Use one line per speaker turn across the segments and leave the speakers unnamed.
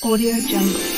Audio Jungle.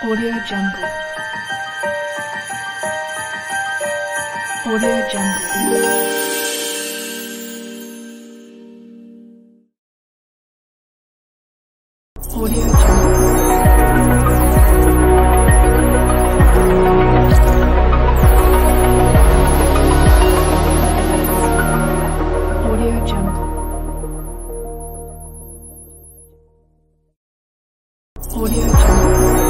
Audio Jungle. Audio Jungle. Audio Jungle. Audio. Audio